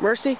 Mercy?